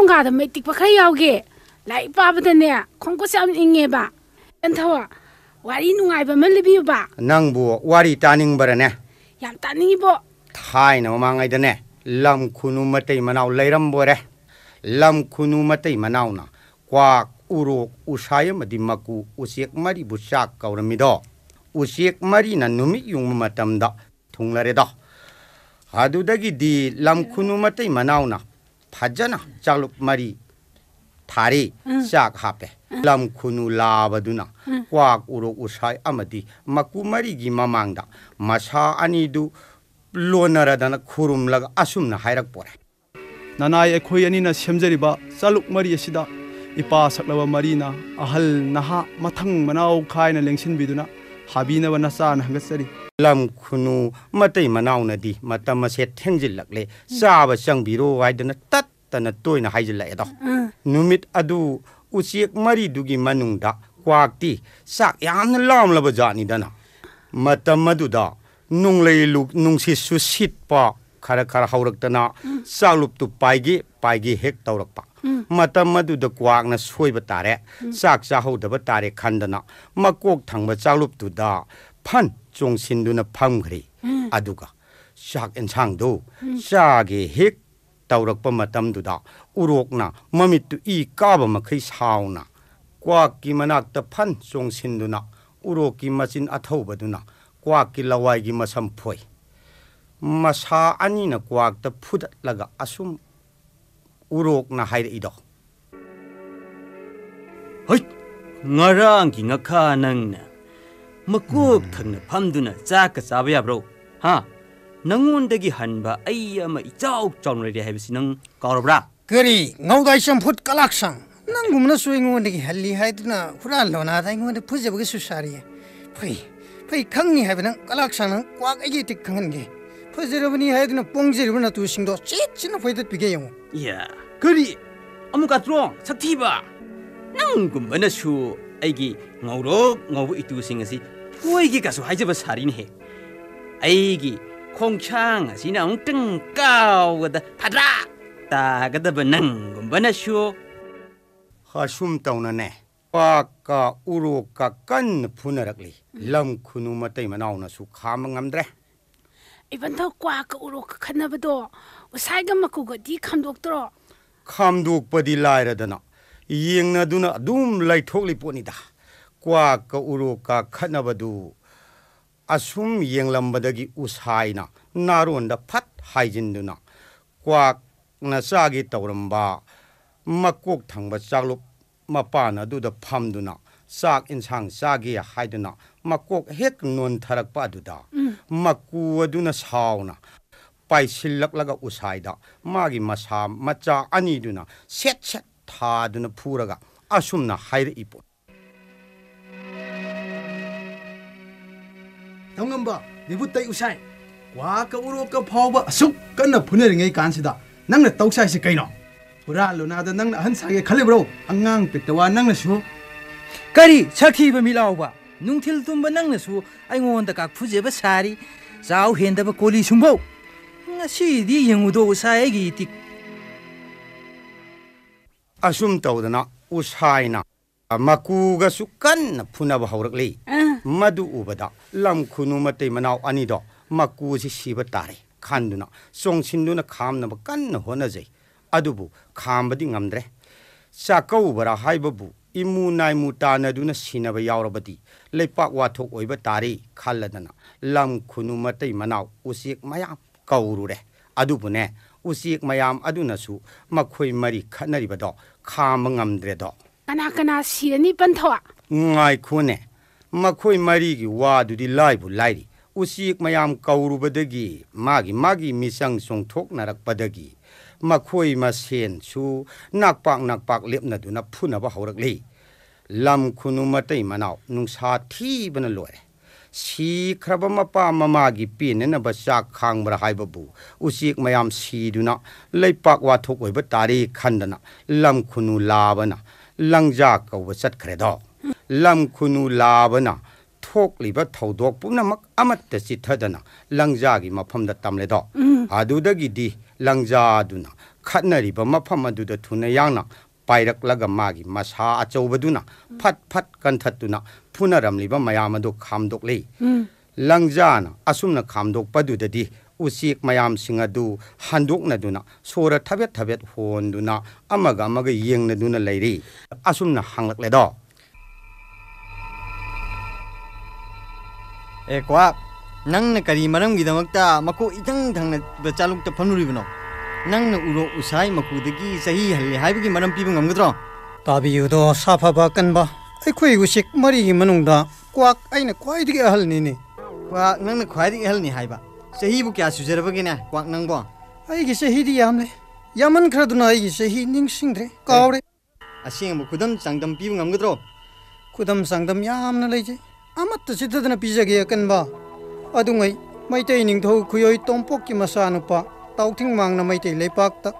ꯐꯨꯡꯒꯥꯗ ꯃꯩ ꯇꯤꯛꯄ ꯈꯔ ꯌꯥꯎꯒꯦ ꯂꯥꯏꯔꯤꯛ ꯄꯥꯕꯗꯅꯦ ꯈꯣꯡꯀꯨꯠꯁꯦ ꯌꯥꯝ ꯏꯪꯉꯦꯕ ꯀꯟꯊꯋꯥ ꯋꯥꯔꯤ ꯅꯨꯡꯉꯥꯏꯕ ꯑꯃ ꯂꯤꯕꯤꯌꯨꯕ ꯅꯪꯕꯨ ꯋꯥꯔꯤ ꯇꯥꯅꯤꯡꯕꯔꯅꯦ ꯌꯥꯝ ꯇꯥꯅꯤꯡꯉꯤꯕꯣ ꯊꯥꯏꯅ ꯃꯃꯥꯡꯉꯩꯗꯅꯦ ꯂꯝ ꯈꯨꯅꯨ ꯃꯇꯩ ꯃꯅꯥꯎ ꯂꯩꯔꯝꯕꯣꯔꯦ ꯂꯝ ꯈꯨꯅꯨ ꯃꯇꯩ ꯃꯅꯥꯎꯅ ꯀ꯭ꯋꯥꯛ ꯎꯔꯣꯛ ꯎꯁꯥꯏ ꯑꯃꯗꯤ ꯃꯀꯨ ꯎꯆꯦꯛ ꯃꯔꯤꯕꯨ ꯆꯥꯛ ꯀꯧꯔꯝꯃꯤꯗꯣ ꯎꯆꯦꯛ ꯃꯔꯤꯅ ꯅꯨꯃꯤꯠ ꯌꯨꯡꯕ ꯃꯇꯝꯗ ꯊꯨꯡꯂꯔꯦꯗꯣ ꯑꯗꯨꯗꯒꯤꯗꯤ ꯂꯝ ꯈꯨꯅꯨ ꯃꯇꯩ ꯃꯅꯥꯎꯅ ꯐꯖꯅ ꯆꯥꯛꯂꯨꯞ ꯃꯔꯤ ꯊꯥꯔꯤ ꯆꯥꯛ ꯍꯥꯞꯄꯦ ꯂꯝ ꯈꯨꯅꯨ ꯂꯥꯕꯗꯨꯅ ꯀ꯭ꯋꯥꯛ ꯎꯔꯣꯛ ꯎꯁꯥꯏ ꯑꯃꯗꯤ ꯃꯀꯨ ꯃꯔꯤꯒꯤ ꯃꯃꯥꯡꯗ ꯃꯁꯥ ꯑꯅꯤꯗꯨ ꯂꯣꯟꯅꯔꯗꯅ ꯈꯨꯔꯨꯝꯂꯒ ꯑꯁꯨꯝꯅ ꯍꯥꯏꯔꯛꯄꯣꯔꯦ ꯅꯅꯥꯏ ꯑꯩꯈꯣꯏ ꯑꯅꯤꯅ ꯁꯦꯝꯖꯔꯤꯕ ꯆꯥꯂꯨꯛ ꯃꯔꯤ ꯑꯁꯤꯗ ꯏꯄꯥ ꯁꯛꯂꯕ ꯃꯔꯤꯅ ꯑꯍꯜ ꯅꯍꯥ ꯃꯊꯪ ꯃꯅꯥꯎ ꯈꯥꯏꯅ ꯂꯦꯡꯁꯤꯟꯕꯤꯗꯨꯅ ꯍꯥꯕꯤꯅꯕ ꯅꯆꯥꯅ ꯍꯪꯒꯠꯆꯔꯤ ꯂꯝ ꯈꯨꯅꯨ ꯃꯇꯩ ꯃꯅꯥꯎꯅꯗꯤ ꯃꯇꯝ ꯑꯁꯦ ꯊꯦꯡꯖꯤꯜꯂꯛꯂꯦ ꯆꯥꯕ ꯆꯪꯕꯤꯔꯣ ꯍꯥꯏꯗꯅ ꯇꯠꯇꯅ ꯇꯣꯏꯅ ꯍꯥꯏꯖꯤꯜꯂꯛꯑꯦꯗꯣ ꯅꯨꯃꯤꯠ ꯑꯗꯨ ꯎꯆꯦꯛ ꯃꯔꯤꯗꯨꯒꯤ ꯃꯅꯨꯡꯗ ꯀ꯭ꯋꯥꯛꯇꯤ ꯆꯥꯛ ꯌꯥꯝꯅ ꯂꯥꯝꯂꯕ ꯖꯥꯠꯅꯤꯗꯅ ꯃꯇꯝ ꯑꯗꯨꯗ ꯅꯨꯡꯂꯩ ꯅꯨꯡꯁꯤꯠꯁꯨ ꯁꯤꯠꯄ ꯈꯔ ꯈꯔ ꯍꯧꯔꯛꯇꯅ ꯆꯥꯛꯂꯨꯞꯇꯨ ꯄꯥꯏꯒꯦ ꯄꯥꯏꯒꯦ ꯍꯦꯛ ꯇꯧꯔꯛꯄ ꯃꯇꯝ ꯑꯗꯨꯗ ꯀ꯭ꯋꯥꯛꯅ ꯁꯣꯏꯕ ꯇꯥꯔꯦ ꯆꯥꯛ ꯆꯥꯍꯧꯗꯕ ꯇꯥꯔꯦ ꯈꯟꯗꯅ ꯃꯀꯣꯛ ꯊꯪꯕ ꯆꯥꯛꯂꯨꯞꯇꯨꯗ ꯐꯟ ꯆꯣꯡꯁꯤꯟꯗꯨꯅ ꯐꯝꯈ꯭ꯔꯦ ꯑꯗꯨꯒ ꯆꯥꯛ ꯑꯦꯟꯁꯥꯡꯗꯨ ꯆꯥꯒꯦ ꯍꯦꯛ ꯇꯧꯔꯛꯄ ꯃꯇꯝꯗꯨꯗ ꯎꯔꯣꯛꯅ ꯃꯃꯤꯠꯇꯨ ꯏ ꯀꯥꯕ ꯃꯈꯩ ꯁꯥꯎꯅ ꯀ꯭ꯋꯥꯛꯀꯤ ꯃꯅꯥꯛꯇ ꯐꯟ ꯆꯣꯡꯁꯤꯟꯗꯨꯅ ꯎꯔꯣꯛꯀꯤ ꯃꯆꯤꯟ ꯑꯊꯧꯕꯗꯨꯅ ꯀ꯭ꯋꯥꯛꯀꯤ ꯂꯋꯥꯏꯒꯤ ꯃꯁꯝ ꯐꯣꯏ ꯃꯁꯥ ꯑꯅꯤꯅ ꯀ꯭ꯋꯥꯛꯇ ꯐꯨꯗꯠꯂꯒ ꯑꯁꯨꯝ ꯎꯔꯣꯛꯅ ꯍꯥꯏꯔꯛꯏꯗꯣ ꯍꯣꯏ ꯉꯔꯥꯡꯒꯤ ꯉꯈꯥ ꯅꯪꯅ ꯃꯀꯣꯛ ꯊꯪꯅ ꯐꯝꯗꯨꯅ ꯆꯥꯛꯀ ꯆꯥꯕ ꯌꯥꯕ꯭ꯔꯣ ꯍꯥ ꯅꯪꯉꯣꯟꯗꯒꯤ ꯍꯟꯕ ꯑꯩ ꯑꯃ ꯏꯆꯥꯎ ꯆꯥꯎꯅ ꯂꯩꯔꯦ ꯍꯥꯏꯕꯁꯤ ꯅꯪ ꯀꯥꯎꯔꯕ꯭ꯔꯥ ꯀꯔꯤ ꯉꯧꯗꯥꯏ ꯆꯝꯐꯨꯠ ꯀꯂꯥꯛꯁꯪ ꯅꯪꯒꯨꯝꯅꯁꯨ ꯑꯩꯉꯣꯟꯗꯒꯤ ꯍꯜꯂꯤ ꯍꯥꯏꯗꯨꯅ ꯍꯨꯔꯥꯟ ꯂꯣꯅꯥꯗ ꯑꯩꯉꯣꯟꯗ ꯐꯨꯖꯕꯒꯁꯨ ꯁꯥꯔꯤꯌꯦ ꯐꯩ ꯐꯩ ꯈꯪꯅꯤ ꯍꯥꯏꯕ ꯅꯪ ꯀꯂꯥꯛꯁꯪ ꯅꯪ ꯀ꯭ꯋꯥꯛ ꯑꯩꯒꯤ ꯇꯤꯛ ꯈꯪꯍꯟꯒꯦ ꯐꯖꯔꯕꯅꯤ ꯍꯥꯏꯗꯨꯅ ꯄꯣꯡꯖꯔꯤꯕ ꯅꯇꯨꯁꯤꯡꯗꯣ ꯆꯦꯠ ꯆꯦꯠꯅ ꯐꯣꯏꯗꯠꯄꯤꯒꯦ ꯌꯦꯡꯉꯨ ꯏꯌꯥ ꯀꯔꯤ ꯑꯃꯨꯛ ꯀꯥꯇ꯭ꯔꯣꯡ ꯁꯛꯊꯤꯕ ꯅꯪꯒꯨꯝꯕꯅꯁꯨ ꯑꯩꯒꯤ ꯉꯧꯔꯣꯛ ꯉꯧꯕ ꯏꯇꯨꯁꯤꯡ ꯑꯁꯤ ꯐꯣꯏꯒꯦꯒꯁꯨ ꯍꯥꯏꯖꯕ ꯁꯥꯔꯤꯅꯦꯍꯦ ꯑꯩꯒꯤ ꯈꯣꯡꯁꯥꯡ ꯑꯁꯤꯅ ꯑꯃꯨꯛꯇꯪ ꯀꯥꯎꯕꯗ ꯐꯗ꯭ꯔꯥ ꯇꯥꯒꯗꯕ ꯅꯪꯒꯨꯝꯕꯅꯁꯨ ꯑꯁꯨꯝ ꯇꯧꯅꯅꯦ ꯀ꯭ꯋꯥꯛꯀ ꯎꯔꯣꯛꯀ ꯀꯟꯅ ꯐꯨꯅꯔꯛꯂꯤ ꯂꯝ ꯈꯨꯅꯨ ꯃꯇꯩ ꯃꯅꯥꯎꯅꯁꯨ ꯈꯥꯝꯕ ꯉꯝꯗ꯭ꯔꯦ ꯏꯕꯟꯊꯧ ꯀ꯭ꯋꯥꯛꯀ ꯎꯔꯣꯛꯀ ꯈꯠꯅꯕꯗꯣ ꯎꯁꯥꯏꯒ ꯃꯀꯨꯒꯗꯤ ꯈꯥꯝꯗꯣꯛꯇ꯭ꯔꯣ ꯈꯥꯝꯗꯣꯛꯄꯗꯤ ꯂꯥꯏꯔꯗꯅ ꯌꯦꯡꯅꯗꯨꯅ ꯑꯗꯨꯝ ꯂꯩꯊꯣꯛꯂꯤ ꯄꯣꯠꯅꯤꯗ ꯀ꯭ꯋꯥꯛꯀ ꯎꯔꯣꯛꯀ ꯈꯠꯅꯕꯗꯨ ꯑꯁꯨꯝ ꯌꯦꯡꯂꯝꯕꯗꯒꯤ ꯎꯁꯥꯏꯅ ꯅꯥꯔꯣꯟꯗ ꯐꯠ ꯍꯥꯏꯖꯤꯟꯗꯨꯅ ꯀ꯭ꯋꯥꯛꯅ ꯆꯥꯒꯦ ꯇꯧꯔꯝꯕ ꯃꯀꯣꯛ ꯊꯪꯕ ꯆꯥꯛꯂꯨꯞ ꯃꯄꯥꯟ ꯑꯗꯨꯗ ꯐꯝꯗꯨꯅ ꯆꯥꯛ ꯏꯟꯁꯥꯡ ꯆꯥꯒꯦ ꯍꯥꯏꯗꯨꯅ ꯃꯀꯣꯛ ꯍꯦꯛ ꯅꯣꯟꯊꯔꯛꯄ ꯑꯗꯨꯗ ꯃꯀꯨ ꯑꯗꯨꯅ ꯁꯥꯎꯅ ꯄꯥꯏꯁꯤꯜꯂꯛꯂꯒ ꯎꯁꯥꯏꯗ ꯃꯥꯒꯤ ꯃꯁꯥ ꯃꯆꯥ ꯑꯅꯤꯗꯨꯅ ꯁꯦꯠ ꯁꯦꯠ 타드는 풀어가 아숨나 하이르 이뿐 당근바 니부터 우사이. 와까 우로까 파오바 쑥 끝나 보내는 간시다. 낭나 떡사이시 까이노. 브라로나다 낭나 한사게 칼레브로 안강 빽다와 낭나슈 까리 사키바 밀라오바 눙틸 둠바 낭나슈 아이고온다 각 푸제바 사리 자우 헨다바 고리 슝보. 나시디 영우도 우사에기 틱 ꯑꯁꯨꯝ ꯇꯧꯗꯅ ꯎꯁꯥꯏꯅ ꯃꯀꯨꯒꯁꯨ ꯀꯟꯅ ꯐꯨꯅꯕ ꯍꯧꯔꯛꯂꯤ ꯃꯗꯨ ꯎꯕꯗ ꯂꯝ ꯈꯨꯅꯨ ꯃꯇꯩ ꯃꯅꯥꯎ ꯑꯅꯤꯗꯣ ꯃꯀꯨꯁꯤ ꯁꯤꯕ ꯇꯥꯔꯦ ꯈꯟꯗꯨꯅ ꯆꯣꯡꯁꯤꯟꯗꯨꯅ ꯈꯥꯝꯅꯕ ꯀꯟꯅ ꯍꯣꯠꯅꯖꯩ ꯑꯗꯨꯕꯨ ꯈꯥꯝꯕꯗꯤ ꯉꯝꯗ꯭ꯔꯦ ꯆꯥꯛꯀꯧꯕꯔꯥ ꯍꯥꯏꯕꯕꯨ ꯏꯃꯨ ꯅꯥꯏꯃꯨ ꯇꯥꯟꯅꯗꯨꯅ ꯁꯤꯅꯕ ꯌꯥꯎꯔꯕꯗꯤ ꯂꯩꯄꯥꯛ ꯋꯥꯊꯣꯛ ꯑꯣꯏꯕ ꯇꯥꯔꯦ ꯈꯜꯂꯗꯅ ꯂꯝ ꯈꯨꯅꯨ ꯃꯇꯩ ꯃꯅꯥꯎ ꯎꯆꯦꯛ ꯃꯌꯥꯝ ꯀꯧꯔꯨꯔꯦ ꯑꯗꯨꯕꯨꯅꯦ ꯎꯆꯦꯛ ꯃꯌꯥꯝ ꯑꯗꯨꯅꯁꯨ ꯃꯈꯣꯏ ꯃꯔꯤ ꯈꯠꯅꯔꯤꯕꯗꯣ ꯈꯥꯝꯕ ꯉꯝꯗ꯭ꯔꯦꯗꯣ ꯀꯅꯥ ꯀꯅꯥ ꯁꯤꯔꯅꯤ ꯄꯟꯊꯧ ꯉꯥꯏꯈꯣꯅꯦ ꯃꯈꯣꯏ ꯃꯔꯤꯒꯤ ꯋꯥꯗꯨꯗꯤ ꯂꯥꯏꯕꯨ ꯂꯥꯏꯔꯤ ꯎꯆꯦꯛ ꯃꯌꯥꯝ ꯀꯧꯔꯨꯕꯗꯒꯤ ꯃꯥꯒꯤ ꯃꯥꯒꯤ ꯃꯤꯆꯪ ꯆꯣꯡꯊꯣꯛꯅꯔꯛꯄꯗꯒꯤ ꯃꯈꯣꯏ ꯃꯁꯦꯟꯁꯨ ꯅꯥꯛꯄꯥꯛ ꯅꯥꯛꯄꯥꯛ ꯂꯦꯞꯅꯗꯨꯅ ꯐꯨꯅꯕ ꯍꯧꯔꯛꯂꯤ ꯂꯝ ꯈꯨꯅꯨ ꯃꯇꯩ ꯃꯅꯥꯎ ꯅꯨꯡꯁꯥ ꯊꯤꯕꯅ ꯂꯣꯏꯔꯦ ꯁꯤꯈ꯭ꯔꯕ ꯃꯄꯥ ꯃꯃꯥꯒꯤ ꯄꯦꯟꯅꯅꯕ ꯆꯥꯛ ꯈꯥꯡꯕ꯭ꯔꯥ ꯍꯥꯏꯕꯕꯨ ꯎꯆꯦꯛ ꯃꯌꯥꯝ ꯁꯤꯗꯨꯅ ꯂꯩꯄꯥꯛ ꯋꯥꯊꯣꯛ ꯑꯣꯏꯕ ꯇꯥꯔꯦ ꯈꯟꯗꯅ ꯂꯝ ꯈꯨꯅꯨ ꯂꯥꯕꯅ ꯂꯪꯖꯥ ꯀꯧꯕ ꯆꯠꯈ꯭ꯔꯦꯗꯣ ꯂꯝ ꯈꯨꯅꯨ ꯂꯥꯕꯅ ꯊꯣꯛꯂꯤꯕ ꯊꯧꯗꯣꯛ ꯄꯨꯝꯅꯃꯛ ꯑꯃꯠꯇ ꯆꯤꯊꯗꯅ ꯂꯪꯖꯥꯒꯤ ꯃꯐꯝꯗ ꯇꯝꯂꯦꯗꯣ ꯑꯗꯨꯗꯒꯤꯗꯤ ꯂꯪꯖꯥꯗꯨꯅ ꯈꯠꯅꯔꯤꯕ ꯃꯐꯝ ꯑꯗꯨꯗ ꯊꯨꯅ ꯌꯥꯡꯅ ꯄꯥꯏꯔꯛꯂꯒ ꯃꯥꯒꯤ ꯃꯁꯥ ꯑꯆꯧꯕꯗꯨꯅ ꯐꯠ ꯐꯠ ꯀꯟꯊꯠꯇꯨꯅ ꯐꯨꯅꯔꯝꯂꯤꯕ ꯃꯌꯥꯝ ꯑꯗꯨ ꯈꯥꯝꯗꯣꯛꯂꯤ ꯂꯪꯖꯥꯅ ꯑꯁꯨꯝꯅ ꯈꯥꯝꯗꯣꯛꯄꯗꯨꯗꯗꯤ ꯎꯆꯦꯛ ꯃꯌꯥꯝꯁꯤꯡ ꯑꯗꯨ ꯍꯟꯗꯣꯛꯅꯗꯨꯅ ꯁꯣꯔ ꯊꯕꯦꯠ ꯊꯕꯦꯠ ꯍꯣꯟꯗꯨꯅ ꯑꯃꯒ ꯑꯃꯒ ꯌꯦꯡꯅꯗꯨꯅ ꯂꯩꯔꯤ ꯑꯁꯨꯝꯅ ꯍꯪꯂꯛꯂꯦꯗꯣ ꯑꯦ ꯀ꯭ꯋꯥꯛ ꯅꯪꯅ ꯀꯔꯤ ꯃꯔꯝꯒꯤꯗꯃꯛꯇ ꯃꯀꯣꯛ ꯏꯊꯪ ꯊꯪꯅꯕ ꯆꯥꯂꯨꯛꯇ ꯐꯝꯂꯨꯔꯤꯕꯅꯣ ꯅꯪꯅ ꯎꯔꯣꯛ ꯎꯁꯥꯏ ꯃꯀꯨꯗꯒꯤ ꯆꯍꯤ ꯍꯜꯂꯦ ꯍꯥꯏꯕꯒꯤ ꯃꯔꯝ ꯄꯤꯕ ꯉꯝꯒꯗ꯭ꯔꯣ ꯇꯥꯕꯤꯌꯨꯗꯣ ꯁꯥꯐꯕ ꯀꯟꯕ ꯑꯩꯈꯣꯏ ꯎꯆꯦꯛ ꯃꯔꯤꯒꯤ ꯃꯅꯨꯡꯗ ꯀ꯭ꯋꯥꯛ ꯑꯩꯅ ꯈ꯭ꯋꯥꯏꯗꯒꯤ ꯑꯍꯜꯅꯤꯅꯦ ꯀ꯭ꯋꯥꯛ ꯅꯪꯅ ꯈ꯭ꯋꯥꯏꯗꯒꯤ ꯑꯍꯜꯅꯤ ꯍꯥꯏꯕ ꯆꯍꯤꯕꯨ ꯀꯌꯥ ꯁꯨꯖꯔꯕꯒꯦꯅꯦ ꯀ꯭ꯋꯥꯛ ꯅꯪꯕꯣ ꯑꯩꯒꯤ ꯆꯍꯤꯗꯤ ꯌꯥꯝꯂꯦ ꯌꯥꯝꯃꯟꯈ꯭ꯔꯗꯨꯅ ꯑꯩꯒꯤ ꯆꯍꯤ ꯅꯤꯡꯁꯤꯡꯗ꯭ꯔꯦ ꯀꯥꯎꯔꯦ ꯑꯁꯦꯡꯕ ꯈꯨꯗꯝ ꯆꯥꯡꯗꯝ ꯄꯤꯕ ꯉꯝꯒꯗ꯭ꯔꯣ ꯈꯨꯗꯝ ꯆꯥꯡꯗꯝ ꯌꯥꯝꯅ ꯂꯩꯖꯩ ꯑꯃꯠꯇ ꯆꯤꯊꯗꯅ ꯄꯤꯖꯒꯦ ꯑꯀꯟꯕ ꯑꯗꯨꯉꯩ ꯃꯩꯇꯩ ꯅꯤꯡꯊꯧ ꯈꯨꯌꯣꯏ ꯇꯣꯝꯄꯣꯛꯀꯤ ꯃꯆꯥꯅꯨꯄꯥ ꯇꯥꯎꯊꯤꯡꯃꯥꯡꯅ ꯃꯩꯇꯩ ꯂꯩꯄꯥꯛꯇ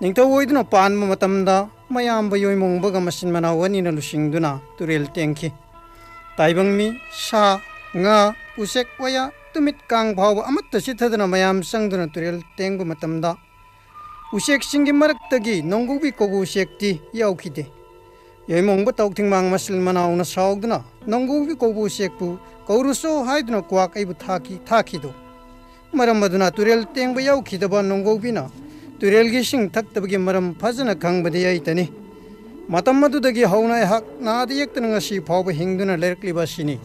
ꯅꯤꯡꯊꯧ ꯑꯣꯏꯗꯨꯅ ꯄꯥꯟꯕ ꯃꯇꯝꯗ ꯃꯌꯥꯝꯕ ꯌꯣꯏꯃꯣꯡꯕꯒ ꯃꯆꯤꯟ ꯃꯅꯥꯎ ꯑꯅꯤꯅ ꯂꯨꯆꯤꯡꯗꯨꯅ ꯇꯨꯔꯦꯜ ꯇꯦꯡꯈꯤ ꯇꯥꯏꯕꯪ ꯃꯤ ꯁꯥ ꯉꯥ ꯎꯆꯦꯛ ꯋꯥꯌꯥ ꯇꯨꯃꯤꯠ ꯀꯥꯡ ꯐꯥꯎꯕ ꯑꯃꯠꯇ ꯆꯤꯊꯗꯅ ꯃꯌꯥꯝ ꯆꯪꯗꯨꯅ ꯇꯨꯔꯦꯜ ꯇꯦꯡꯕ ꯃꯇꯝꯗ ꯎꯆꯦꯛꯁꯤꯡꯒꯤ ꯃꯔꯛꯇꯒꯤ ꯅꯣꯡꯒꯧꯕꯤ ꯀꯧꯕ ꯎꯆꯦꯛꯇꯤ ꯌꯥꯎꯈꯤꯗꯦ ꯌꯣꯏꯃꯣꯡꯕ ꯇꯥꯎꯊꯤꯡꯃꯥꯡ ꯃꯆꯤꯟ ꯃꯅꯥꯎꯅ ꯁꯥꯎꯗꯨꯅ ꯅꯣꯡꯒꯧꯕꯤ ꯀꯧꯕ ꯎꯆꯦꯛꯄꯨ ꯀꯧꯔꯨꯁꯣ ꯍꯥꯏꯗꯨꯅ ꯀ꯭ꯋꯥꯛ ꯑꯩꯕꯨ ꯊꯥꯈꯤ ꯊꯥꯈꯤꯗꯣ ꯃꯔꯝ ꯑꯗꯨꯅ ꯇꯨꯔꯦꯜ ꯇꯦꯡꯕ ꯌꯥꯎꯈꯤꯗꯕ ꯅꯣꯡꯒꯧꯕꯤꯅ ꯇꯨꯔꯦꯜꯒꯤ ꯏꯁꯤꯡ ꯊꯛꯇꯕꯒꯤ ꯃꯔꯝ ꯐꯖꯅ ꯈꯪꯕꯗꯤ ꯑꯩꯇꯅꯤ ꯃꯇꯝ ꯑꯗꯨꯗꯒꯤ ꯍꯧꯅ ꯑꯩꯍꯥꯛ ꯅꯥꯗ ꯌꯦꯛꯇꯅ ꯉꯁꯤ ꯐꯥꯎꯕ ꯍꯤꯡꯗꯨꯅ ꯂꯩꯔꯛꯂꯤꯕ ꯑꯁꯤꯅꯤ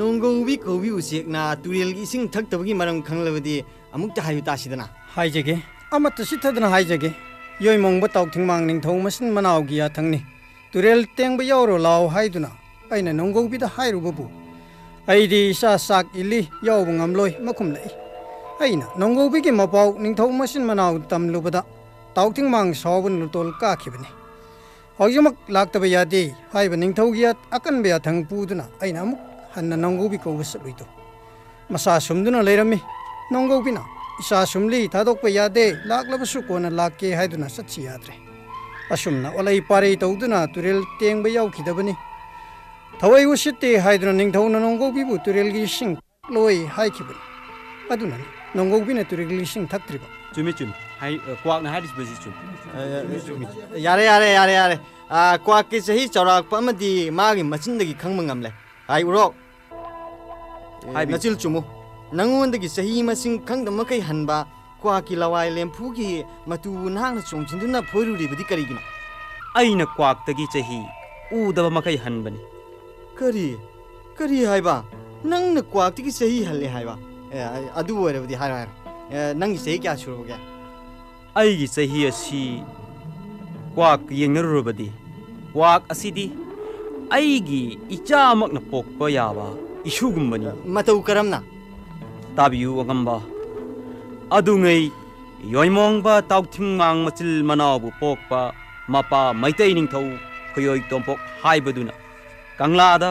ꯅꯣꯡꯒꯧꯕꯤ ꯀꯧꯕꯤ ꯎꯆꯦꯛꯅ ꯇꯨꯔꯦꯜꯒꯤ ꯏꯁꯤꯡ ꯊꯛꯇꯕꯒꯤ ꯃꯔꯝ ꯈꯪꯂꯕꯗꯤ ꯑꯃꯨꯛꯇ ꯍꯥꯏꯌꯨ ꯇꯥꯁꯤꯗꯅ ꯍꯥꯏꯖꯒꯦ ꯑꯃꯠꯇ ꯆꯤꯊꯗꯅ ꯍꯥꯏꯖꯒꯦ ꯌꯣꯏꯃꯣꯡꯕ ꯇꯥꯎꯊꯤꯡꯃꯥꯡ ꯅꯤꯡꯊꯧ ꯃꯆꯤꯟ ꯃꯅꯥꯎꯒꯤ ꯌꯥꯊꯪꯅꯤ ꯇꯨꯔꯦꯜ ꯇꯦꯡꯕ ꯌꯥꯎꯔꯣ ꯂꯥꯎ ꯍꯥꯏꯗꯨꯅ ꯑꯩꯅ ꯅꯣꯡꯒꯧꯕꯤꯗ ꯍꯥꯏꯔꯨꯕꯕꯨ ꯑꯩꯗꯤ ꯏꯆꯥ ꯆꯥꯛ ꯏꯜꯂꯤ ꯌꯥꯎꯕ ꯉꯝꯂꯣꯏ ꯃꯈꯨꯝ ꯂꯩ ꯑꯩꯅ ꯅꯣꯡꯒꯧꯕꯤꯒꯤ ꯃꯄꯥꯎ ꯅꯤꯡꯊꯧ ꯃꯆꯤꯟ ꯃꯅꯥꯎ ꯇꯝꯂꯨꯕꯗ ꯇꯥꯎꯊꯤꯡꯃꯥꯡ ꯁꯥꯎꯕꯅ ꯂꯨꯇꯣꯜ ꯀꯥꯈꯤꯕꯅꯤ ꯍꯧꯖꯤꯛꯃꯛ ꯂꯥꯛꯇꯕ ꯌꯥꯗꯦ ꯍꯥꯏꯕ ꯅꯤꯡꯊꯧꯒꯤ ꯑꯀꯟꯕ ꯌꯥꯊꯪ ꯄꯨꯗꯨꯅ ꯑꯩꯅ ꯑꯃꯨꯛ ꯍꯟꯅ ꯅꯣꯡꯒꯧꯕꯤ ꯀꯧꯕ ꯆꯠꯂꯨꯏꯗꯣ ꯃꯁꯥ ꯁꯨꯝꯗꯨꯅ ꯂꯩꯔꯝꯃꯤ ꯅꯣꯡꯒꯧꯕꯤꯅ ꯏꯆꯥ ꯁꯨꯝꯂꯤ ꯊꯥꯗꯣꯛꯄ ꯌꯥꯗꯦ ꯂꯥꯛꯂꯕꯁꯨ ꯀꯣꯟꯅ ꯂꯥꯛꯀꯦ ꯍꯥꯏꯗꯨꯅ ꯆꯠꯁꯤ ꯌꯥꯗ꯭ꯔꯦ ꯑꯁꯨꯝꯅ ꯑꯣꯂꯩ ꯄꯥꯔꯩ ꯇꯧꯗꯨꯅ ꯇꯨꯔꯦꯜ ꯇꯦꯡꯕ ꯌꯥꯎꯈꯤꯗꯕꯅꯤ ꯊꯋꯥꯏ ꯎꯁꯤꯠꯇꯦ ꯍꯥꯏꯗꯨꯅ ꯅꯤꯡꯊꯧꯅ ꯅꯣꯡꯒꯧꯕꯤꯕꯨ ꯇꯨꯔꯦꯜꯒꯤ ꯏꯁꯤꯡ ꯂꯣꯏ ꯍꯥꯏꯈꯤꯕꯅꯤ ꯑꯗꯨꯅꯅꯤ nongo ubine tu regulation thak triba chumi chumi hai kwak na hai dis busy chumi yare yare yare yare a kwak ke sahi chawrak pa ma di ma gi machin da gi khang mangam le hai uro hai nachil chumu nangon da gi sahi ma sing khang da ma kai han ba kwak ki lawai lem phu gi matu nang na chong chin du na phoru ri bidi kari gi na ai na kwak ta gi sahi u da ma kai han bani kari kari hai ba nang na kwak ti gi sahi hal le hai ba ꯑꯗꯨ ꯑꯣꯏꯔꯕꯗꯤ ꯍꯥꯏꯔꯣ ꯍꯥꯏꯔꯣ ꯑꯦ, ꯅꯪꯒꯤ ꯆꯍꯤ ꯀꯌꯥ ꯁꯨꯔꯕꯒꯦ ꯑꯩꯒꯤ ꯆꯍꯤ ꯑꯁꯤ ꯀ꯭ꯋꯥꯛ ꯌꯦꯡꯅꯔꯨꯔꯕꯗꯤ ꯀ꯭ꯋꯥꯛ ꯑꯁꯤꯗꯤ ꯑꯩꯒꯤ ꯏꯆꯥꯃꯛꯅ ꯄꯣꯛꯄ ꯌꯥꯕ ꯏꯁꯨꯒꯨꯝꯕꯅꯤ ꯃꯇꯧ ꯀꯔꯝꯅ ꯇꯥꯕꯤꯌꯨ ꯑꯉꯝꯕ ꯑꯗꯨꯉꯩ ꯌꯣꯏꯃꯣꯡꯕ ꯇꯥꯎꯊꯤꯡꯃꯥꯡ ꯃꯆꯤꯜ ꯃꯅꯥꯎꯕꯨ ꯄꯣꯛꯄ ꯃꯄꯥ ꯃꯩꯇꯩ ꯅꯤꯡꯊꯧ ꯈꯨꯌꯣꯏ ꯇꯣꯝꯄꯣꯛ ꯍꯥꯏꯕꯗꯨꯅ ꯀꯪꯂꯥꯗ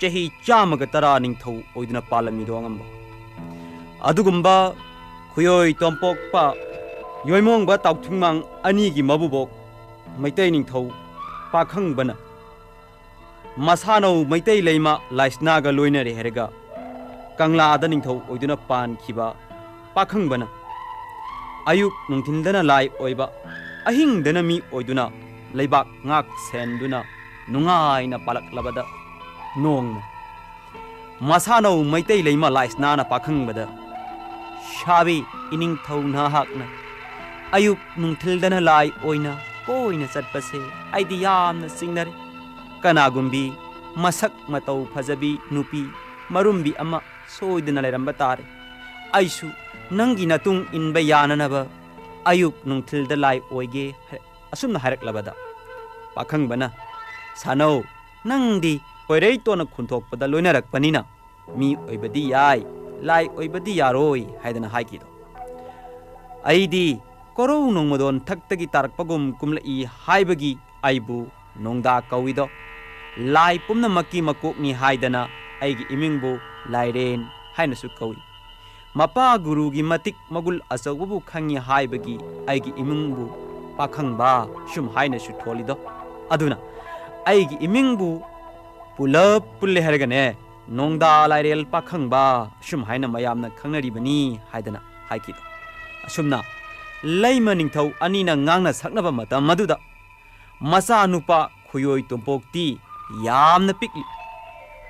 ꯆꯍꯤ ꯆꯥꯝꯃꯒ ꯇꯔꯥ ꯅꯤꯡꯊꯧ ꯑꯣꯏꯗꯨꯅ ꯄꯥꯜꯂꯝꯃꯤꯗꯣ ꯑꯉꯝꯕ ꯑꯗꯨꯒꯨꯝꯕ ꯈꯨꯌꯣꯏ ꯇꯣꯝꯄꯣꯛꯄ ꯌꯣꯏꯃꯣꯡꯕ ꯇꯥꯎꯊꯤꯡꯃꯥꯡ ꯑꯅꯤꯒꯤ ꯃꯕꯨꯕꯣꯛ ꯃꯩꯇꯩ ꯅꯤꯡꯊꯧ ꯄꯥꯈꯪꯕꯅ ꯃꯁꯥꯅꯧ ꯃꯩꯇꯩ ꯂꯩꯃ ꯂꯥꯏꯁꯅꯥꯒ ꯂꯣꯏꯅꯔꯦ ꯍꯥꯏꯔꯒ ꯀꯪꯂꯥꯗ ꯅꯤꯡꯊꯧ ꯑꯣꯏꯗꯨꯅ ꯄꯥꯟꯈꯤꯕ ꯄꯥꯈꯪꯕꯅ ꯑꯌꯨꯛ ꯅꯨꯡꯊꯤꯟꯗꯅ ꯂꯥꯏ ꯑꯣꯏꯕ ꯑꯍꯤꯡꯗꯅ ꯃꯤ ꯑꯣꯏꯗꯨꯅ ꯂꯩꯕꯥꯛ ꯉꯥꯛ ꯁꯦꯟꯗꯨꯅ ꯅꯨꯡꯉꯥꯏꯅ ꯄꯥꯜꯂꯛꯂꯕꯗ ꯅꯣꯡꯃ ꯃꯁꯥꯅꯧ ꯃꯩꯇꯩ ꯂꯩꯃ ꯂꯥꯏꯁꯅꯥꯅ ꯄꯥꯈꯪꯕꯗ शाबी इनिंग थौना हाकना अयुब नुंथिलदन लाई ओइना कोइना चटपसे आइदि यामना सिंगनरे कनागुंबी मसक मतौ फजबी नुपी मरुंबी अमा सोइदन लेरंबा तारे आइसु नंगी नतुंग इनबे याननब अयुब नुंथिलद लाई ओइगे असुमना हरकलबदा पाखंगबना सानौ नंगदी ओइरै तोना खुंथोकपदा लोइनरकपनिना मी ओइबदी याई ꯂꯥꯏ ꯑꯣꯏꯕꯗꯤ ꯌꯥꯔꯣꯏ ꯍꯥꯏꯗꯅ ꯍꯥꯏꯈꯤꯗꯣ ꯑꯩꯗꯤ ꯀꯣꯔꯧ ꯅꯣꯡꯃꯗꯣꯟ ꯊꯛꯇꯒꯤ ꯇꯥꯔꯛꯄꯒꯨꯝ ꯀꯨꯝꯂꯛꯏ ꯍꯥꯏꯕꯒꯤ ꯑꯩꯕꯨ ꯅꯣꯡꯗꯥ ꯀꯧꯏꯗꯣ ꯂꯥꯏ ꯄꯨꯝꯅꯃꯛꯀꯤ ꯃꯀꯣꯛꯅꯤ ꯍꯥꯏꯗꯅ ꯑꯩꯒꯤ ꯏꯃꯤꯡꯕꯨ ꯂꯥꯏꯔꯦꯟ ꯍꯥꯏꯅꯁꯨ ꯀꯧꯏ ꯃꯄꯥ ꯒꯨꯔꯨꯒꯤ ꯃꯇꯤꯛ ꯃꯒꯨꯜ ꯑꯆꯧꯕꯕꯨ ꯈꯪꯉꯤ ꯍꯥꯏꯕꯒꯤ ꯑꯩꯒꯤ ꯏꯃꯤꯡꯕꯨ ꯄꯥꯈꯪꯕ ꯁꯨꯝ ꯍꯥꯏꯅꯁꯨ ꯊꯣꯜꯂꯤꯗꯣ ꯑꯗꯨꯅ ꯑꯩꯒꯤ ꯏꯃꯤꯡꯕꯨ ꯄꯨꯂꯞ ꯄꯨꯜꯂꯦ ꯍꯥꯏꯔꯒꯅꯦ ꯅꯣꯡꯗꯥ ꯂꯥꯏꯔꯦꯜ ꯄꯥꯈꯪꯕ ꯁꯨꯝ ꯍꯥꯏꯅ ꯃꯌꯥꯝꯅ ꯈꯪꯅꯔꯤꯕꯅꯤ ꯍꯥꯏꯗꯅ ꯍꯥꯏꯈꯤꯗꯣ ꯑꯁꯨꯝꯅ ꯂꯩꯃ ꯅꯤꯡꯊꯧ ꯑꯅꯤꯅ ꯉꯥꯡꯅ ꯁꯛꯅꯕ ꯃꯇꯝ ꯃꯗꯨꯗ ꯃꯆꯥꯅꯨꯄꯥ ꯈꯨꯌꯣꯏ ꯇꯣꯝꯄꯣꯛꯇꯤ ꯌꯥꯝꯅ ꯄꯤꯛꯂꯤ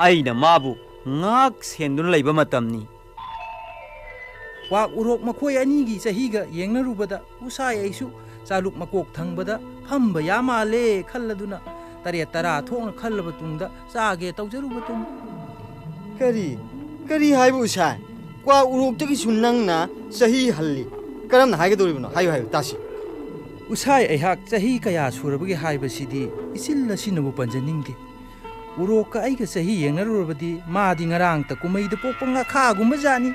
ꯑꯩꯅ ꯃꯥꯕꯨ ꯉꯥꯛ ꯁꯦꯟꯗꯨꯅ ꯂꯩꯕ ꯃꯇꯝꯅꯤ ꯋꯥꯛ ꯎꯔꯣꯛ ꯃꯈꯣꯏ ꯑꯅꯤꯒꯤ ꯆꯍꯤꯒ ꯌꯦꯡꯅꯔꯨꯕꯗ ꯎꯁꯥꯏ ꯑꯩꯁꯨ ꯆꯥꯂꯨꯛ ꯃꯀꯣꯛ ꯊꯪꯕꯗ ꯐꯝꯕ ꯌꯥ ꯃꯥꯜꯂꯦ ꯈꯜꯂꯗꯨꯅ ꯇꯔꯦꯠ ꯇꯔꯥ ꯊꯣꯛꯅ ꯈꯜꯂꯕ ꯇꯨꯡꯗ ꯆꯥꯒꯦ ꯇꯧꯖꯔꯨꯕ ꯇꯨꯡ ꯀꯔꯤ ꯀꯔꯤ ꯍꯥꯏꯕ ꯎꯁꯥꯏ ꯀ꯭ꯋꯥ ꯎꯔꯣꯛꯇꯒꯤꯁꯨ ꯅꯪꯅ ꯆꯍꯤ ꯍꯜꯂꯤ ꯀꯔꯝꯅ ꯍꯥꯏꯒꯗꯧꯔꯤꯕꯅꯣ ꯍꯥꯏꯌꯨ ꯍꯥꯏꯌꯨ ꯇꯥꯁꯤ ꯎꯁꯥꯏ ꯑꯩꯍꯥꯛ ꯆꯍꯤ ꯀꯌꯥ ꯁꯨꯔꯕꯒꯦ ꯍꯥꯏꯕꯁꯤꯗꯤ ꯏꯆꯤꯜ ꯑꯁꯤꯅꯕꯨ ꯄꯟꯖꯅꯤꯡꯗꯦ ꯎꯔꯣꯛꯀ ꯑꯩꯒ ꯆꯍꯤ ꯌꯦꯡꯅꯔꯨꯔꯕꯗꯤ ꯃꯥꯗꯤ ꯉꯔꯥꯡꯇ ꯀꯨꯝꯍꯩꯗ ꯄꯣꯛꯄ ꯉꯥꯈꯥꯒꯨꯝꯕ ꯖꯥꯠꯅꯤ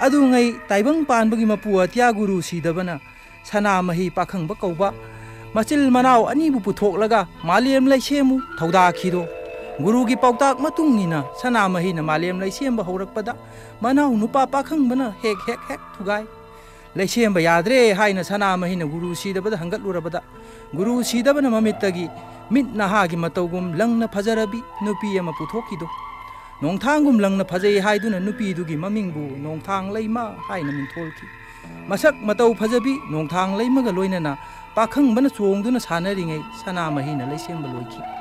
ꯑꯗꯨꯉꯩ ꯇꯥꯏꯕꯪ ꯄꯥꯟꯕꯒꯤ ꯃꯄꯨ ꯑꯇꯤꯌꯥ ꯒꯨꯔꯨ ꯁꯤꯗꯕꯅ ꯁꯅꯥꯃꯍꯤ ꯄꯥꯈꯪꯕ ꯀꯧꯕ ꯃꯆꯤꯜ ꯃꯅꯥꯎ ꯑꯅꯤꯕꯨ ꯄꯨꯊꯣꯛꯂꯒ ꯃꯥꯂꯦꯝ ꯂꯩꯁꯦꯝꯃꯨ ꯊꯧꯗꯥꯈꯤꯗꯣ ꯒꯨꯔꯨꯒꯤ ꯄꯥꯎꯇꯥꯛ ꯃꯇꯨꯡ ꯏꯟꯅ ꯁꯅꯥꯃꯍꯤꯅ ꯃꯥꯂꯦꯝ ꯂꯩꯁꯦꯝꯕ ꯍꯧꯔꯛꯄꯗ ꯃꯅꯥꯎ ꯅꯨꯄꯥ ꯄꯥꯈꯪꯕꯅ ꯍꯦꯛ ꯍꯦꯛ ꯍꯦꯛ ꯊꯨꯒꯥꯏ ꯂꯩꯁꯦꯝꯕ ꯌꯥꯗ꯭ꯔꯦ ꯍꯥꯏꯅ ꯁꯅꯥꯃꯍꯤꯅ ꯒꯨꯔꯨ ꯁꯤꯗꯕꯗ ꯍꯪꯒꯠꯂꯨꯔꯕꯗ ꯒꯨꯔꯨ ꯁꯤꯗꯕꯅ ꯃꯃꯤꯠꯇꯒꯤ ꯃꯤꯠ ꯅꯍꯥꯒꯤ ꯃꯇꯧꯒꯨꯝ ꯂꯪꯅ ꯐꯖꯔꯕꯤ ꯅꯨꯄꯤ ꯑꯃ ꯄꯨꯊꯣꯛꯈꯤꯗꯣ ꯅꯣꯡꯊꯥꯡꯒꯨꯝ ꯂꯪꯅ ꯐꯖꯩ ꯍꯥꯏꯗꯨꯅ ꯅꯨꯄꯤꯗꯨꯒꯤ ꯃꯃꯤꯡꯕꯨ ꯅꯣꯡꯊꯥꯡ ꯂꯩꯃ ꯍꯥꯏꯅ ꯃꯤꯡꯊꯣꯜꯈꯤ ꯃꯁꯛ ꯃꯇꯧ ꯐꯖꯕꯤ ꯅꯣꯡꯊꯥꯡ ꯂꯩꯃꯒ ꯂꯣꯏꯅꯅ ꯄꯥꯈꯪꯕꯅ ꯆꯣꯡꯗꯨꯅ ꯁꯥꯟꯅꯔꯤꯉꯩ ꯁꯅꯥꯃꯍꯤꯅ ꯂꯩꯁꯦꯝꯕ ꯂꯣꯏꯈꯤ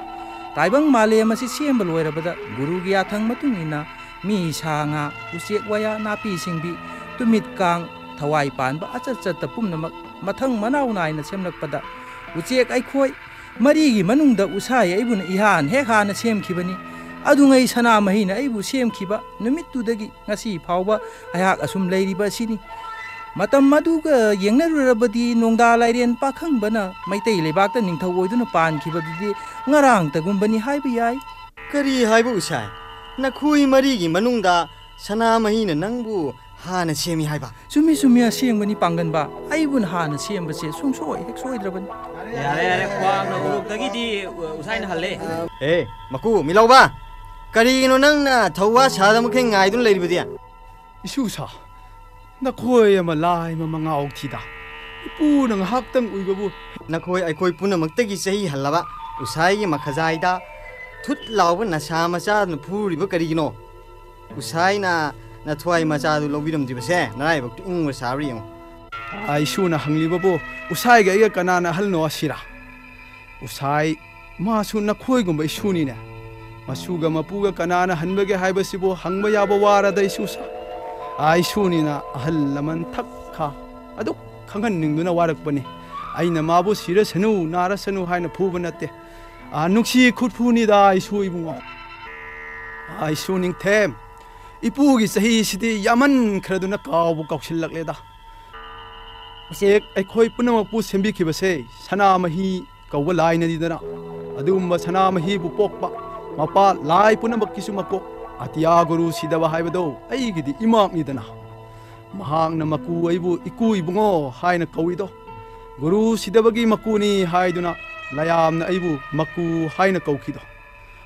ꯇꯥꯏꯕꯪ ꯃꯥꯂꯦꯝ ꯑꯁꯤ ꯁꯦꯝꯕ ꯂꯣꯏꯔꯕꯗ ꯒꯨꯔꯨꯒꯤ ꯌꯥꯊꯪ ꯃꯇꯨꯡ ꯏꯟꯅ ꯃꯤ ꯁꯥ ꯉꯥ ꯎꯆꯦꯛ ꯋꯥꯌꯥ ꯅꯥꯄꯤ ꯁꯤꯡꯕꯤ ꯇꯨꯃꯤꯠ ꯀꯥꯡ ꯊꯋꯥꯏ ꯄꯥꯟꯕ ꯑꯆꯠ ꯆꯠꯇ ꯄꯨꯝꯅꯃꯛ ꯃꯊꯪ ꯃꯅꯥꯎ ꯅꯥꯏꯅ ꯁꯦꯝꯂꯛꯄꯗ ꯎꯆꯦꯛ ꯑꯩꯈꯣꯏ ꯃꯔꯤꯒꯤ ꯃꯅꯨꯡꯗ ꯎꯁꯥꯏ ꯑꯩꯕꯨꯅ 이한 ꯍꯦꯛ ꯍꯥꯟꯅ ꯁꯦꯝꯈꯤꯕꯅꯤ ꯑꯗꯨꯉꯩ ꯁꯅꯥꯃꯍꯤꯅ ꯑꯩꯕꯨ ꯁꯦꯝꯈꯤꯕ ꯅꯨꯃꯤꯠꯇꯨꯗꯒꯤ ꯉꯁꯤ ꯐꯥꯎꯕ ꯑꯩꯍꯥꯛ ꯑꯁꯨꯝ ꯂꯩꯔꯤꯕ ꯑꯁꯤꯅꯤ ꯃꯇꯝ ꯑꯗꯨꯒ ꯌꯦꯡꯅꯔꯨꯔꯕꯗꯤ ꯅꯣꯡꯗꯥ ꯂꯥꯏꯔꯦꯟ ꯄꯥꯈꯪꯕꯅ ꯃꯩꯇꯩ ꯂꯩꯕꯥꯛꯇ ꯅꯤꯡꯊꯧ ꯑꯣꯏꯗꯨꯅ ꯄꯥꯟꯈꯤꯕꯗꯨꯗꯤ ꯉꯔꯥꯡꯇꯒꯨꯝꯕꯅꯤ ꯍꯥꯏꯕ ꯌꯥꯏ ꯀꯔꯤ ꯍꯥꯏꯕ ꯎꯁꯥꯏ ꯅꯈꯣꯏ ꯃꯔꯤꯒꯤ ꯃꯅꯨꯡꯗ ꯁꯅꯥꯃꯍꯤꯅ ꯅꯪꯕు ꯍꯥꯟꯅ ꯁꯦꯝꯃꯤ ꯍꯥꯏꯕ ꯆꯨꯝꯃꯤ ꯆꯨꯝꯃꯤ ꯑꯁꯦꯡꯕꯅꯤ ꯄꯥꯡꯒꯟꯕ ꯑꯩꯕꯨꯅ ꯍꯥꯟꯅ ꯁꯦꯝꯕꯁꯦ ꯁꯨꯡꯁꯣꯏ ꯍꯦꯛ ꯁꯣꯏꯗ꯭ꯔꯕꯅꯤ ꯌꯥꯔꯦ ꯌꯥꯔꯦ ꯀ꯭ꯋꯥꯛꯅ ꯎꯔꯣꯛꯇꯒꯤꯗꯤ ꯎꯁꯥꯏꯅ ꯍꯜꯂꯦ ꯑꯦ ꯃꯀꯨ ꯃꯤꯂꯧꯕ ꯀꯔꯤꯒꯤꯅꯣ ꯅꯪꯅ ꯊꯧꯋꯥ ꯁꯥꯗ ꯃꯈꯩ ꯉꯥꯏꯗꯨꯅ ꯂꯩꯔꯤꯕꯗꯤ nakhoi ama lai ma manga ok thi da pu nang hak tang ui babu nakhoi ai khoi puna mak tagi sei halaba. Usai gi makhajai da. Thut law na sa ma cha nu phuri ba kari no usai na na thwai ma cha du lobiram di ba se narai bak ing ma sa ri yo ai shu na hangli babu usai ga ga kana na hal no asira. Usai ma su nakhoi gum ba shu ni na, ma su ga ma pu ga kana na han ba ge hai ba si bo hang ba ya ba wa ra da su sa. 아이슈니나 아할라만 탁카 아도 강한 능누나 와락보니 아이나 마보 시르세누 나라세누 하이나 부분한테 아 눅시 굿푸니다 아이슈 이붕어. 아이슈닝 템 이쁘기 세히 시디 야만 그래도나 까부 까실락레다. 세 아이코이 뿌나마부 셈비키버세 사나마히 까워 라이나디더나 아두마 사나마히 부폭바 마파 라이 뿌나마키수 마폭 ꯁꯤꯗꯕ ꯍꯥꯏꯕꯗꯣ ꯑꯩꯒꯤꯗꯤ ꯏꯃꯥꯛꯅꯤꯗꯅ ꯃꯍꯥꯛꯅ ꯃꯀꯨ ꯑꯩꯕꯨ ꯏꯀꯨ ꯏꯕꯨꯡꯉꯣ ꯍꯥꯏꯅ ꯀꯧꯏꯗꯣ ꯒꯨꯔꯨ ꯁꯤꯗꯕꯒꯤ ꯃꯀꯨꯅꯤ ꯍꯥꯏꯗꯨꯅ ꯂꯌꯥꯝꯅ ꯑꯩꯕꯨ ꯃꯀꯨ ꯍꯥꯏꯅ ꯀꯧꯈꯤꯗꯣ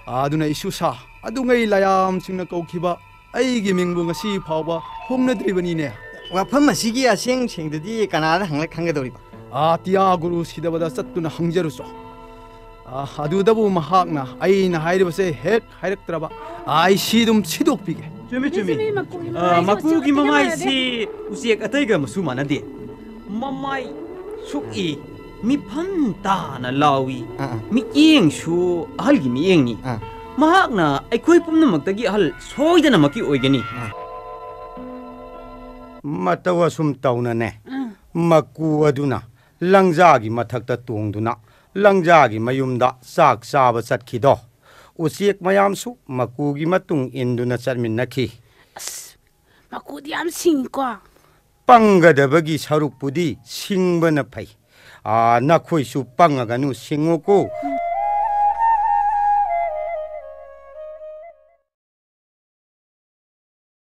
ꯑꯗꯨꯅ ꯏꯁꯨꯁꯥ ꯑꯗꯨꯉꯩ ꯂꯌꯥꯝꯁꯤꯡꯅ ꯀꯧꯈꯤꯕ ꯑꯩꯒꯤ ꯃꯤꯡꯕꯨ ꯉꯁꯤ ꯐꯥꯎꯕ ꯍꯣꯡꯅꯗ꯭ꯔꯤꯕꯅꯤꯅꯦ ꯋꯥꯐꯝ ꯑꯁꯤꯒꯤ ꯑꯁꯦꯡ ꯁꯦꯡꯗꯗꯤ ꯀꯅꯥꯗ ꯍꯪꯂ ꯈꯪꯒꯗꯧꯔꯤꯕ ꯑꯇꯤꯌꯥ ꯒꯨꯔꯨ ꯁꯤꯗꯕꯗ ꯆꯠꯇꯨꯅ ꯍꯪꯖꯔꯨꯆꯣ ꯑꯗꯨꯗꯕꯨ ꯃꯍꯥꯛꯅ ꯑꯩꯅ ꯍꯥꯏꯔꯤꯕꯁꯦ ꯍꯦꯛ ꯍꯥꯏꯔꯛꯇ꯭ꯔꯕ ꯑꯩ ꯁꯤꯗꯨꯝ ꯁꯤꯗꯣꯛꯄꯤꯒꯦ ꯆꯨꯝꯃꯤ ꯆꯨꯝꯃꯤ ꯆꯨꯝꯃꯤ, ꯃꯀꯨꯒꯤ ꯑ, ꯃꯃꯥꯏꯁꯨ ꯃꯀꯨꯒꯤ ꯑꯆꯤꯛ ꯑꯆꯤꯛ ꯃꯃꯥꯏꯁꯤ ꯎꯆꯦꯛ ꯑꯇꯩꯒ ꯃꯆꯨ ꯃꯥꯟꯅꯗꯦ ꯃꯃꯥꯏ ꯁꯨꯛꯏ ꯃꯤꯐꯝ ꯇꯥꯅ ꯂꯥꯎꯏ ꯑꯥ, ꯑꯥ. ꯃꯤꯠꯌꯦꯡꯁꯨ ꯑꯍꯜꯒꯤ ꯃꯤꯠꯌꯦꯡꯅꯤ ꯑꯥ. ꯃꯍꯥꯛꯅ ꯑꯩꯈꯣꯏ ꯄꯨꯝꯅꯃꯛꯇꯒꯤ ꯑꯍꯜ ꯁꯣꯏꯗꯅꯃꯛꯀꯤ ꯑꯣꯏꯒꯅꯤ ꯃꯇꯧ ꯑꯁꯨꯝ ꯇꯧꯅꯅꯦ ꯃꯀꯨ ꯑꯗꯨꯅ ꯂꯪꯖꯥꯒꯤ ꯃꯊꯛꯇ ꯇꯣꯡꯗꯨꯅ ꯂꯪꯖꯥꯒꯤ ꯃꯌꯨꯝꯗ ꯆꯥꯛ ꯆꯥꯕ ꯆꯠꯈꯤꯗꯣ ꯎꯆꯦꯛ ꯃꯌꯥꯝꯁꯨ ꯃꯀꯨꯒꯤ ꯃꯇꯨꯡ ꯏꯟꯗꯨꯅ ꯆꯠꯃꯤꯟꯅꯈꯤ ꯃꯀꯨꯗꯤ ꯌꯥꯝ ꯁꯤꯡꯉꯤꯀꯣ ꯄꯪꯒꯗꯕꯒꯤ ꯁꯔꯨꯛꯄꯨꯗꯤ ꯁꯤꯡꯕꯅ ꯐꯩ ꯑꯥ ꯅꯈꯣꯏꯁꯨ ꯄꯪꯉꯒꯅꯨ ꯁꯤꯡꯉꯨꯀꯣ